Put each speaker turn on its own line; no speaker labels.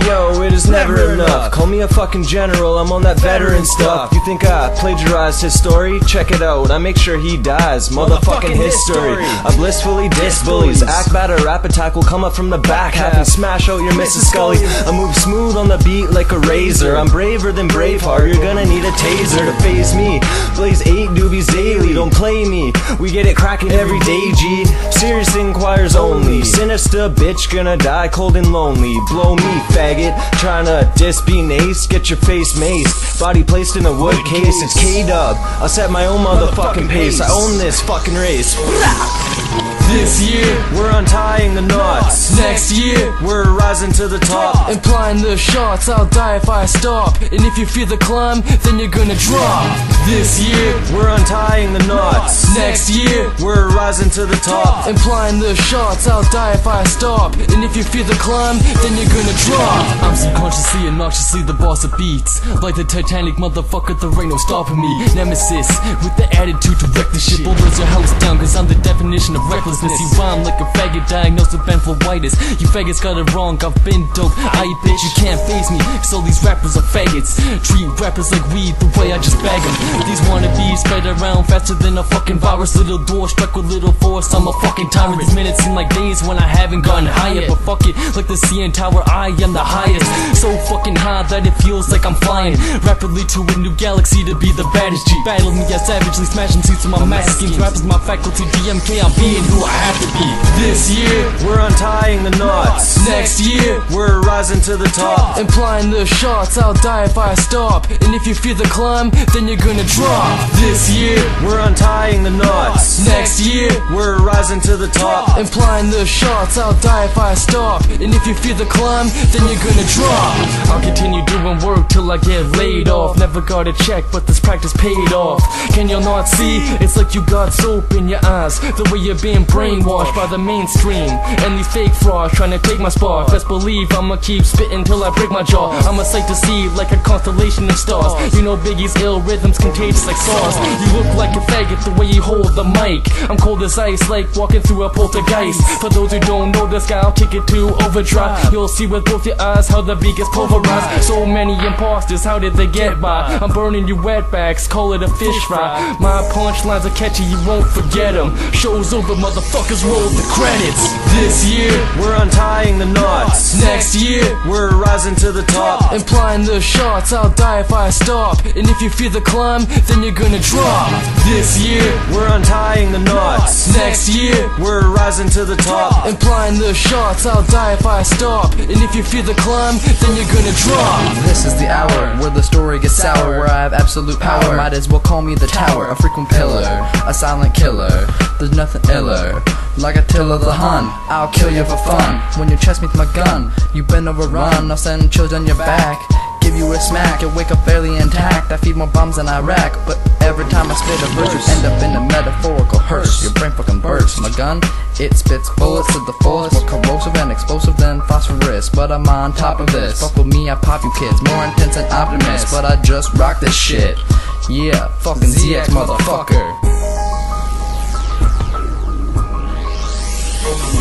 bro, it is never enough. Call me a fucking general, I'm on that veteran stuff. You think I plagiarized his story? Check it out, I make sure he dies. Motherfucking history. I blissfully diss bullies. Act bad or rap attack will come up from the back. Have me smash out your Mrs. Scully. I move smooth on the beat like a razor. I'm braver than Braveheart, you're gonna need a taser to phase me. Blaze eight doobies daily, don't play me. We get it cracking every day, G. Sinister bitch, gonna die cold and lonely. Blow me, faggot. Tryna diss be nice, get your face maced. Body placed in a wood case, it's K Dub. I set my own motherfucking pace. I own this fucking race.
This year,
We're untying the knots.
next year,
We're rising to the top.
Implying the shots, I'll die if I stop. And if you feel the climb, then you're gonna drop. This year,
We're untying the knots.
next year,
We're rising to the top.
Implying the shots, I'll die if I stop. And if you feel the climb, then you're gonna drop. I'm subconsciously and noxiously the boss of beats. Like the Titanic motherfucker, there ain't no stopping me. Nemesis, with the attitude to wreck the shit. Bulldoze your house down, cause I'm the definition of recklessness. You rhyme like a faggot diagnosed with benfluitis. You faggots got it wrong, I've been dope. I bitch, you can't face me. So these rappers are faggots. Treat rappers like weed the way I just bag them. These wannabes spread around faster than a fucking virus. Little door struck with little force. I'm a fucking tyrant. These minutes seem like days when I haven't gotten higher. But fuck it, like the CN Tower, I am the highest. So fucking high that it feels like I'm flying rapidly to a new galaxy to be the baddest G. Battle me, I savagely smashing suits with my massive schemes. Rappers, my faculty, DMK, I'm being who I be. This year,
We're untying the knots.
Next year.
We're rising to the top.
Implying the shots, I'll die if I stop. And if you feel the climb, then you're gonna drop. This year,
We're untying the knots.
next year.
We're rising to the top.
Implying the shots, I'll die if I stop. And if you feel the climb, then you're gonna drop. I'll continue doing work till I get laid off. Never got a check, but this practice paid off. Can you not see? It's like you got soap in your eyes. The way you're being brainwashed by the mainstream. And these fake frauds trying to take my spot. Best believe I'ma keep spitting till I break my jaw. I'm a sight to see like a constellation of stars. You know Big-E's ill rhythms contagious like sauce. You look like a faggot the way you hold the mic. I'm cold as ice, like walking through a poltergeist. For those who don't know this guy, I'll kick it to overdrive. You'll see with both your eyes how the beat gets pulverized. So many imposters, how did they get by? I'm burning you wetbacks, call it a fish fry. My punchlines are catchy, you won't forget them. Show's over, motherfuckers, roll the credits. This year,
We're untying the knots.
next year.
We're rising to the top.
Implying the shots, I'll die if I stop. And if you feel the climb, then you're gonna drop. This year,
We're untying the knots.
next year.
We're rising to the top.
Implying the shots, I'll die if I stop. And if you feel the climb, then you're gonna drop.
This is the hour where the story gets sour, where I have absolute power. Might as well call me the tower, a frequent pillar, a silent killer. There's nothing iller. Like Attila the Hun, I'll kill you for fun. When you chest me with my gun, you bend over run. I'll send chills down your back. Give you a smack, you'll wake up fairly intact. I feed more bombs than Iraq, but every time I spit a verse, you end up in a metaphorical hearse. Your brain fucking bursts. My gun, it spits bullets to the fullest, more corrosive and explosive than phosphorus. But I'm on top of this. Fuck with me, I pop you kids. More intense than optimist, but I just rock this shit. Yeah, fucking ZX motherfucker. Thank you.